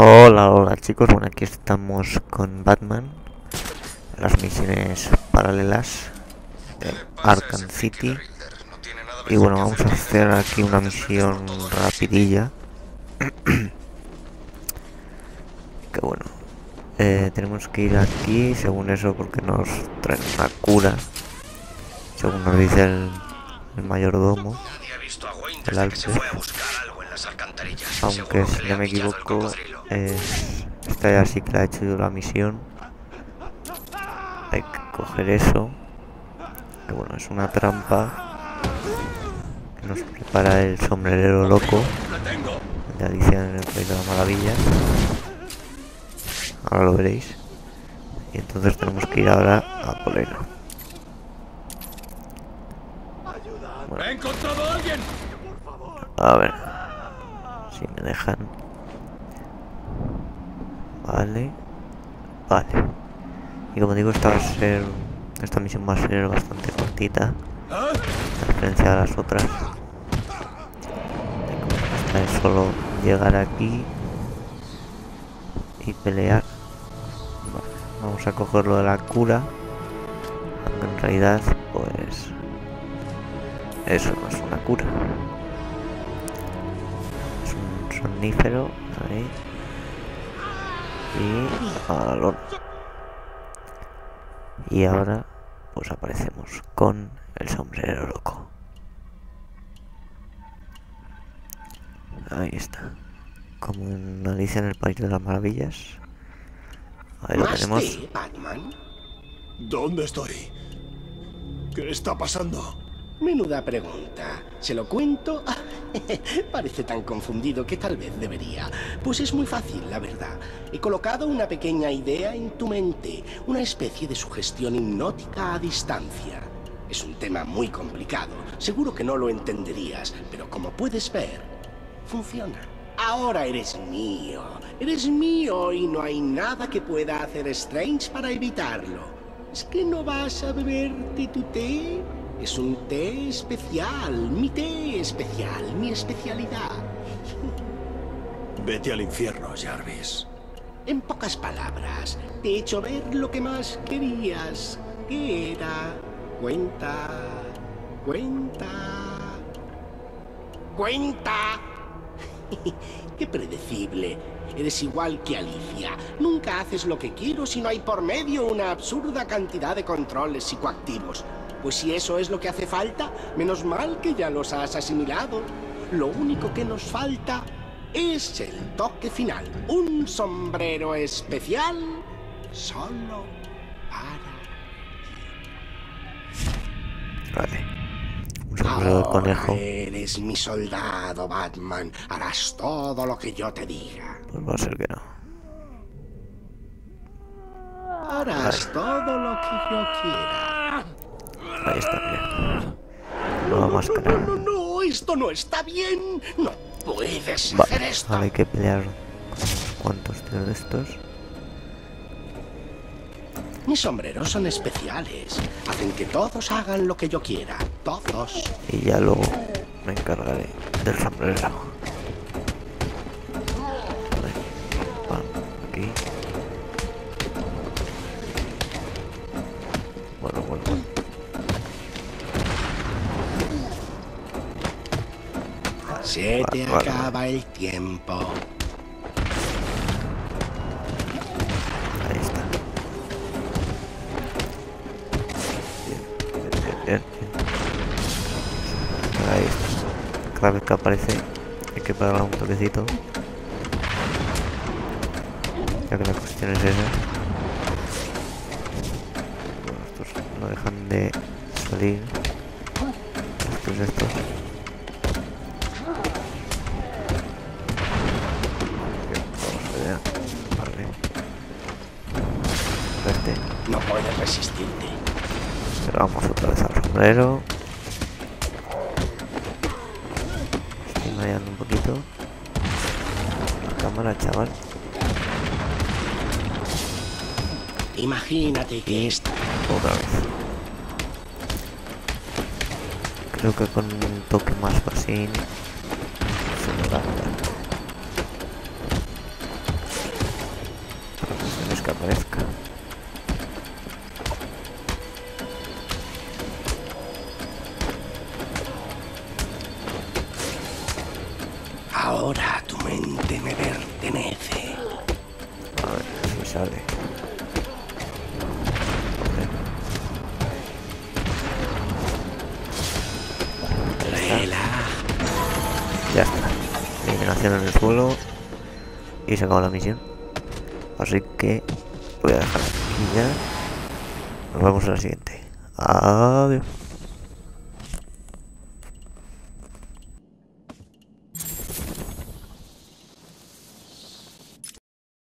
Hola, hola chicos, bueno aquí estamos con Batman Las misiones paralelas de Arkham City. Y bueno, vamos a hacer aquí una misión rapidilla. Que bueno eh, Tenemos que ir aquí, según eso, porque nos traen una cura Según nos dice el, el mayordomo El alce aunque si no me equivoco es esta ya sí que la he hecho yo la misión. Hay que coger eso que bueno es una trampa que nos prepara el sombrerero loco. De Alicia en el País de las Maravillas. Ahora lo veréis. Y entonces tenemos que ir ahora a Poleno bueno. ¿He encontrado a alguien? A ver si me dejan. Vale. Vale. Y como digo esta va a ser esta misión va a ser bastante cortita. A diferencia de las otras. Esta es solo llegar aquí y pelear. Vamos a coger lo de la cura. Aunque en realidad pues eso no es una cura ahí y y ahora pues aparecemos con el sombrero loco ahí está como en Alicia en el País de las Maravillas ahí lo tenemos Batman? ¿Dónde estoy? ¿Qué está pasando? Menuda pregunta. ¿Se lo cuento? Parece tan confundido que tal vez debería. Pues es muy fácil, la verdad. He colocado una pequeña idea en tu mente, una especie de sugestión hipnótica a distancia. Es un tema muy complicado. Seguro que no lo entenderías, pero como puedes ver, funciona. Ahora eres mío. Eres mío y no hay nada que pueda hacer Strange para evitarlo. ¿Es que no vas a beberte tu té? Es un té especial, mi té especial, mi especialidad. Vete al infierno, Jarvis. En pocas palabras, te he hecho ver lo que más querías. ¿Qué era? Cuenta, cuenta, cuenta. Qué predecible. Eres igual que Alicia. Nunca haces lo que quiero si no hay por medio una absurda cantidad de controles psicoactivos. Pues si eso es lo que hace falta, menos mal que ya los has asimilado. Lo único que nos falta es el toque final. Un sombrero especial solo para ti. Vale. De conejo. Eres mi soldado, Batman. Harás todo lo que yo te diga. Pues va a ser que no. Harás todo lo que yo quiera. Ahí está, mira. Máscara. No, no, no, esto no está bien. No puedes Va, hacer esto. Ahora hay que pelear cuántos tíos de estos. Mis sombreros son especiales. Hacen que todos hagan lo que yo quiera. Todos. Y ya luego me encargaré del sombrero. Vale. Va, aquí. Se te Vale, acaba el tiempo. Ahí está. Bien, bien, bien, bien. Ahí está. Cada vez que aparece hay que pegarle un toquecito. Ya que la cuestión es esa. Bueno, estos no dejan de salir. Estos, estos. No puedes resistirte. Pero vamos otra vez al sombrero. Estoy mareando un poquito. La cámara, chaval. Imagínate que esta otra vez. Creo que con un toque más fácil se me va a dar. Que aparezca. Ahora tu mente me pertenece. A ver si sale. Ya está. Eliminación en el suelo. Y se acabó la misión. Así que voy a dejar aquí ya. Nos vemos en la siguiente. Adiós.